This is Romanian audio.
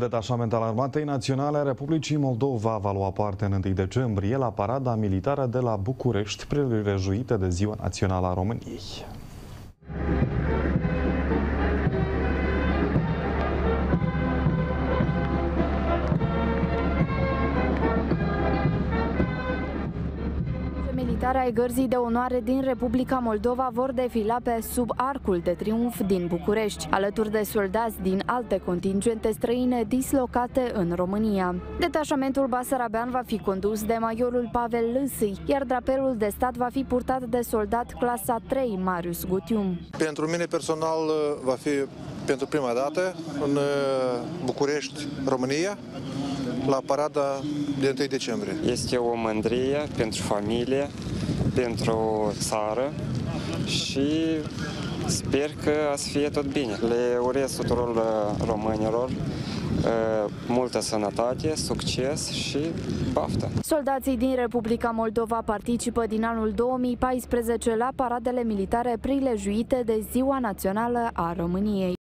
Detașament al Armatei Naționale a Republicii Moldova va lua parte în 1 decembrie la parada militară de la București, prilejuită de Ziua Națională a României. Militare ai gărzii de onoare din Republica Moldova vor defila pe sub arcul de triumf din București, alături de soldați din alte contingente străine dislocate în România. Detașamentul Basarabean va fi condus de majorul Pavel Lâsâi, iar drapelul de stat va fi purtat de soldat clasa 3 Marius Gutium. Pentru mine personal va fi pentru prima dată în București, România, la parada de 1 decembrie. Este o mândrie pentru familie, pentru țară și sper că să fie tot bine. Le urez tuturor uh, românilor uh, multă sănătate, succes și baftă. Soldații din Republica Moldova participă din anul 2014 la paradele militare prilejuite de Ziua Națională a României.